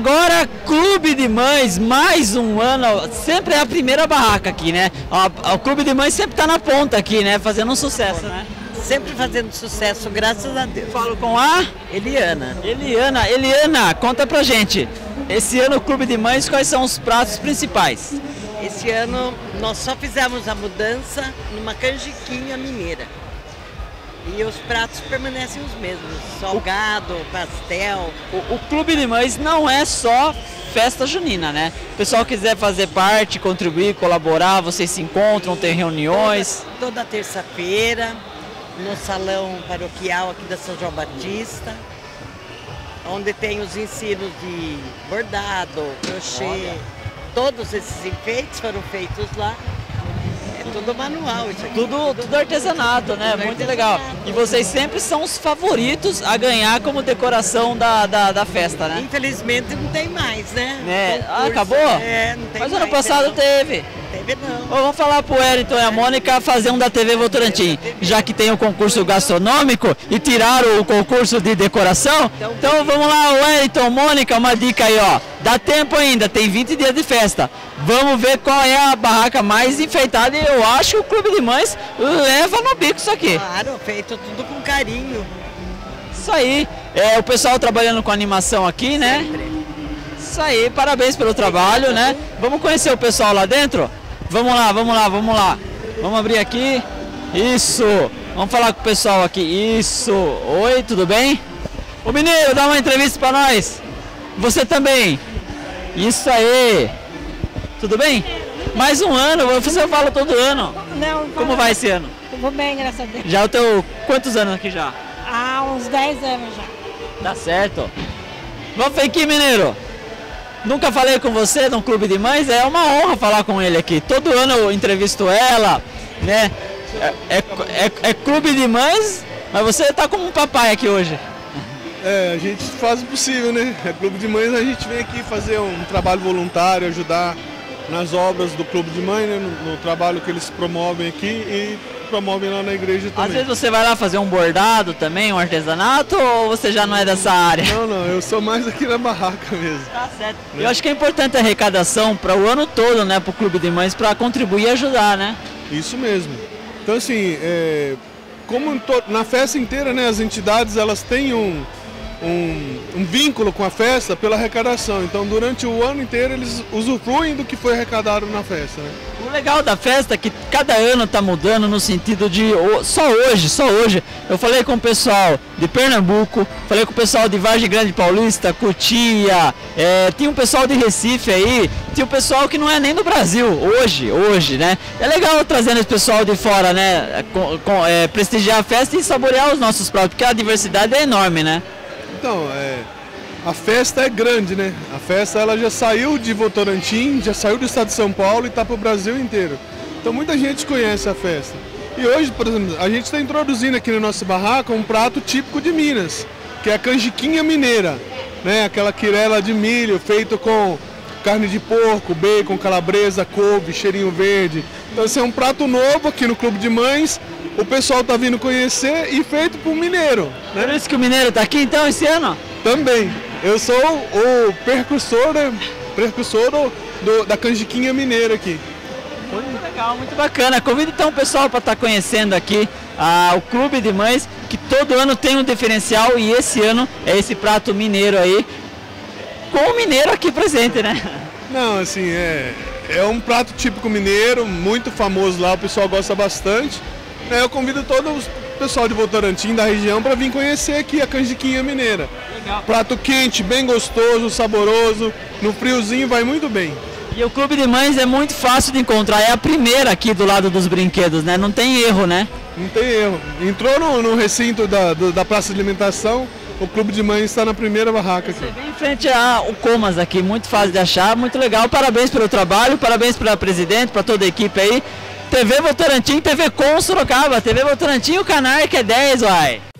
galera, Clube de Mães, mais um ano, sempre é a primeira barraca aqui, né? O, o Clube de Mães sempre tá na ponta aqui, né? Fazendo um sucesso, né? Sempre fazendo sucesso, graças a Deus. Falo com a Eliana. Eliana. Eliana, conta pra gente. Esse ano o Clube de Mães, quais são os pratos principais? Esse ano nós só fizemos a mudança numa canjiquinha mineira. E os pratos permanecem os mesmos: salgado, pastel. O, o Clube de Mães não é só festa junina, né? O pessoal quiser fazer parte, contribuir, colaborar, vocês se encontram, tem reuniões. Toda, toda terça-feira, no salão paroquial aqui da São João Batista, onde tem os ensinos de bordado, crochê. Olha. Todos esses enfeites foram feitos lá. É tudo manual isso aqui. Tudo, tudo, artesanato, né? Tudo Muito artesanato. legal. E vocês sempre são os favoritos a ganhar como decoração da, da, da festa, né? Infelizmente não tem mais, né? né? Ah, acabou? É, não tem Mas mais, ano passado não. teve. Teve não. Vamos falar pro Wellington e a Mônica fazer um da TV Votorantim. Já que tem o concurso gastronômico e tiraram o concurso de decoração. Então, então vamos lá, Wellington, Mônica, uma dica aí, ó. Dá tempo ainda, tem 20 dias de festa. Vamos ver qual é a barraca mais enfeitada e eu acho que o Clube de Mães leva no bico isso aqui. Claro, feito tudo com carinho. Isso aí. É, o pessoal trabalhando com animação aqui, né? Sempre. Isso aí, parabéns pelo trabalho, né? Vamos conhecer o pessoal lá dentro? Vamos lá, vamos lá, vamos lá. Vamos abrir aqui. Isso. Vamos falar com o pessoal aqui. Isso. Oi, tudo bem? Ô Mineiro, dá uma entrevista para nós. Você também. Isso aí. Tudo bem? Mais um ano, você fala todo ano. Não, Como vai esse ano? Vou bem, graças a Deus. Já o teu. Quantos anos aqui já? Há uns 10 anos já. Tá certo. Vamos aqui, Mineiro. Nunca falei com você no Clube de Mães, é uma honra falar com ele aqui. Todo ano eu entrevisto ela, né? É, é, é, Clube de Mães, mas você está como um papai aqui hoje. É, a gente faz o possível, né? É Clube de Mães, a gente vem aqui fazer um trabalho voluntário, ajudar nas obras do Clube de Mães, né? no, no trabalho que eles promovem aqui e promovem lá na igreja também. Às vezes você vai lá fazer um bordado também, um artesanato, ou você já não é dessa área? Não, não, eu sou mais aqui na barraca mesmo. Tá certo. Eu acho que é importante a arrecadação para o ano todo, né, para o Clube de Mães, para contribuir e ajudar, né? Isso mesmo. Então assim, é, como na festa inteira, né, as entidades elas têm um, um, um, vínculo com a festa pela arrecadação. Então, durante o ano inteiro, eles usufruem do que foi arrecadado na festa. Né? O legal da festa é que cada ano está mudando no sentido de só hoje, só hoje. Eu falei com o pessoal de Pernambuco, falei com o pessoal de Vargem Grande Paulista, Cotia, é, tinha um pessoal de Recife aí, tinha um pessoal que não é nem do Brasil, hoje, hoje, né? É legal trazendo esse pessoal de fora, né? Com, com, é, prestigiar a festa e saborear os nossos pratos, porque a diversidade é enorme, né? Então, é, a festa é grande, né? A festa ela já saiu de Votorantim, já saiu do estado de São Paulo e está para o Brasil inteiro. Então muita gente conhece a festa. E hoje, por exemplo, a gente está introduzindo aqui no nosso barraco um prato típico de Minas, que é a canjiquinha mineira, né? Aquela quirela de milho feito com carne de porco, bacon, calabresa, couve, cheirinho verde. Então esse é um prato novo aqui no Clube de Mães, o pessoal está vindo conhecer e feito por mineiro. Né? Por isso que o mineiro está aqui então esse ano? Também. Eu sou o percursor, né? percursor do, do, da canjiquinha mineira aqui. Muito legal, muito bacana. Convido então o pessoal para estar tá conhecendo aqui ah, o Clube de Mães, que todo ano tem um diferencial e esse ano é esse prato mineiro aí, com o mineiro aqui presente, né? Não, assim, é, é um prato típico mineiro, muito famoso lá, o pessoal gosta bastante. Né, eu convido todo o pessoal de Votorantim, da região, para vir conhecer aqui a canjiquinha mineira. Legal. Prato quente, bem gostoso, saboroso, no friozinho vai muito bem. E o Clube de Mães é muito fácil de encontrar, é a primeira aqui do lado dos brinquedos, né? Não tem erro, né? Não tem erro. Entrou no, no recinto da, do, da praça de alimentação, o Clube de Mães está na primeira barraca aqui. Você vem em frente ao Comas aqui, muito fácil de achar, muito legal. Parabéns pelo trabalho, parabéns para a presidente, para toda a equipe aí. TV Votorantim, TV Com Sorocaba, TV Votorantim, o canal que é 10, uai.